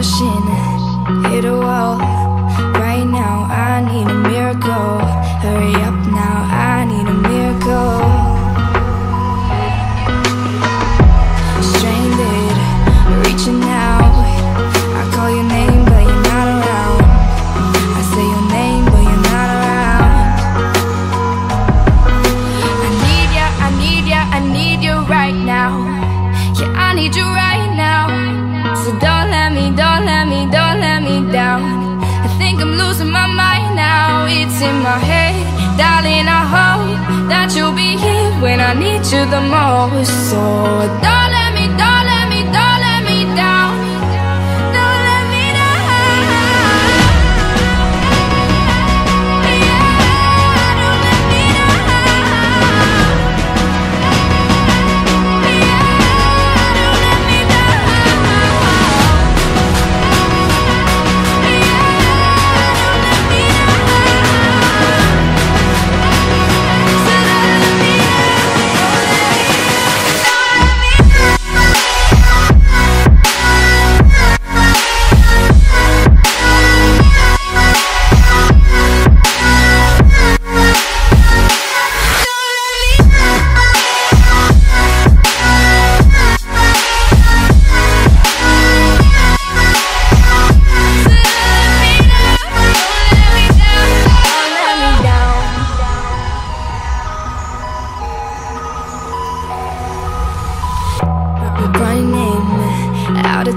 crashing, hit a wall. Right now, I need a miracle. Hurry up now, I I need you the most. So I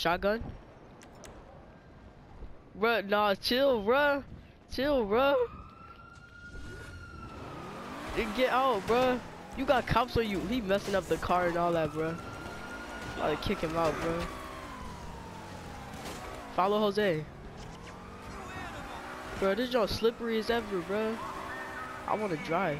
Shotgun? Bruh, nah, chill, bruh. Chill, bruh. Get out, bruh. You got cops on you. He messing up the car and all that, bruh. Gotta kick him out, bruh. Follow Jose. Bro, this joint slippery as ever, bro. I wanna drive.